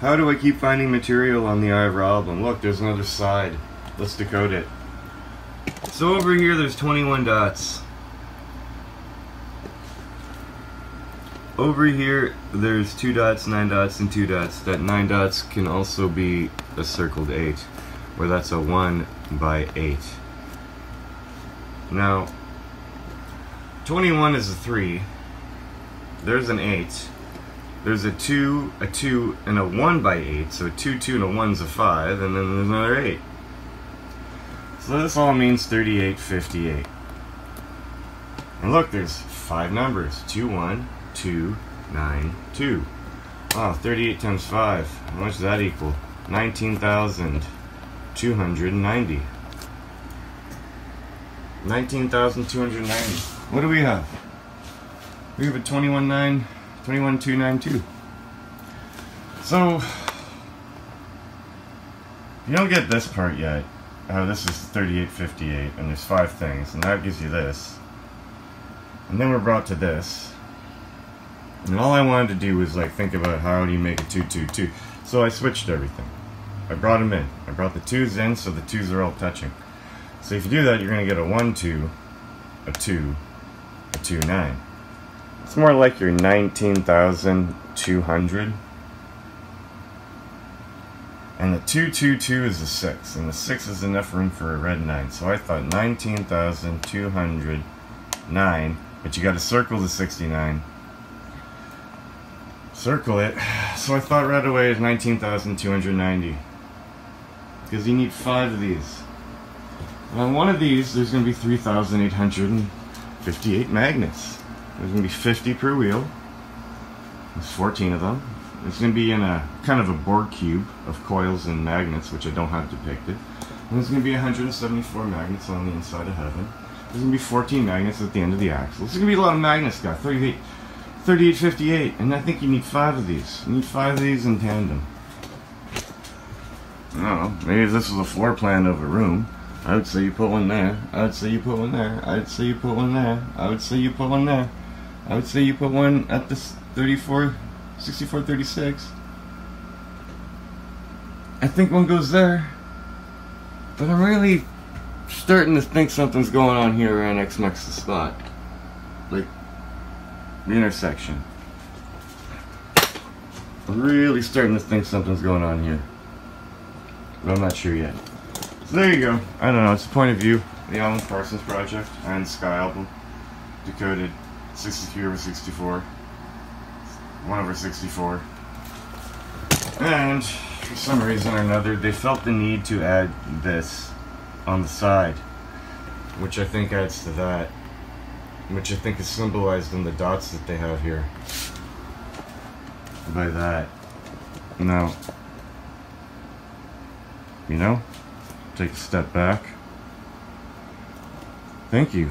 How do I keep finding material on the Ivor album? Look, there's another side. Let's decode it. So over here, there's 21 dots. Over here, there's two dots, nine dots, and two dots. That nine dots can also be a circled eight, where that's a one by eight. Now, 21 is a three. There's an eight. There's a two, a two, and a one by eight. So a two, two, and a one's a five, and then there's another eight. So this all means 3858. And look, there's five numbers. 2, 1, 2, 9, 2. Wow, 38 times 5. How much does that equal? 19,290. 19,290. What do we have? We have a 21,9, 21,292. So, you don't get this part yet. Oh, this is 3858, and there's five things, and that gives you this. And then we're brought to this. And all I wanted to do was like think about how do you make a 222. So I switched everything. I brought them in. I brought the twos in so the twos are all touching. So if you do that, you're going to get a 1 2, a 2, a 2 9. It's more like your 19,200. And the 222 is a 6, and the 6 is enough room for a red 9. So I thought 19,209, but you got to circle the 69. Circle it. So I thought right away is 19,290. Because you need 5 of these. And on one of these, there's going to be 3,858 magnets. There's going to be 50 per wheel. There's 14 of them. It's going to be in a kind of a Borg cube of coils and magnets, which I don't have depicted. And there's going to be 174 magnets on the inside of heaven. There's going to be 14 magnets at the end of the axle. There's going to be a lot of magnets, guys. 38, 3858. And I think you need five of these. You need five of these in tandem. I don't know. Maybe this is a floor plan of a room, I would say you put one there. I would say you put one there. I would say you put one there. I would say you put one there. I would say you put one at this 34 6436. I think one goes there. But I'm really starting to think something's going on here around X marks the spot. Like, the intersection. I'm really starting to think something's going on here. But I'm not sure yet. So there you go. I don't know, it's a point of view. The Alan Parsons Project and Sky album. Decoded 63 over 64. 1 over 64. And for some reason or another, they felt the need to add this on the side, which I think adds to that, which I think is symbolized in the dots that they have here by that. Now, you know, take a step back. Thank you.